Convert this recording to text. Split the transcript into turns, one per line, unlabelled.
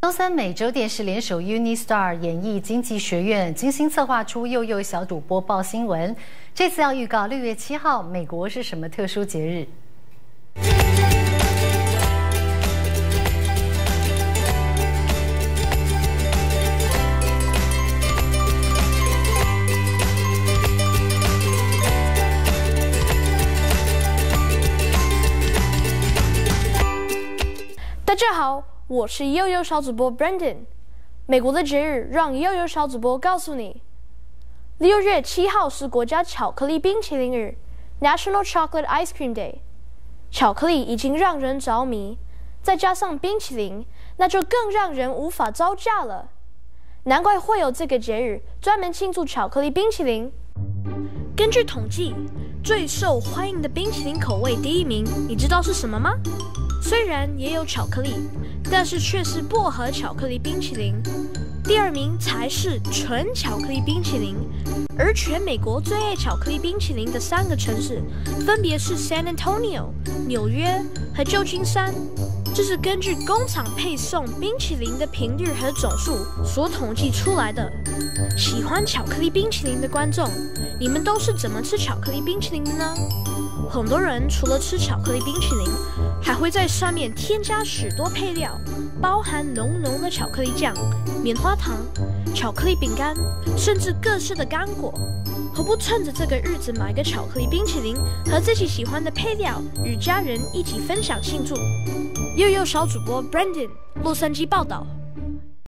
东森美洲电视联手 UniStar 演艺经济学院精心策划出幼幼小主播报新闻。这次要预告六月七号，美国是什么特殊节日？
大家好，我是悠悠小主播 Brandon。美国的节日，让悠悠小主播告诉你：六月七号是国家巧克力冰淇淋日 （National Chocolate Ice Cream Day）。巧克力已经让人着迷，再加上冰淇淋，那就更让人无法招架了。难怪会有这个节日，专门庆祝巧克力冰淇淋。根据统计，最受欢迎的冰淇淋口味第一名，你知道是什么吗？虽然也有巧克力，但是却是薄荷巧克力冰淇淋。第二名才是纯巧克力冰淇淋。而全美国最爱巧克力冰淇淋的三个城市，分别是 San Antonio、纽约和旧金山。这是根据工厂配送冰淇淋的频率和总数所统计出来的。喜欢巧克力冰淇淋的观众，你们都是怎么吃巧克力冰淇淋的呢？很多人除了吃巧克力冰淇淋，还会在上面添加许多配料，包含浓浓的巧克力酱、棉花糖、巧克力饼干，甚至各式的干果。何不趁着这个日子买个巧克力冰淇淋，和自己喜欢的配料，与家人一起分享庆祝？又又小主播 Brandon，洛杉矶报道。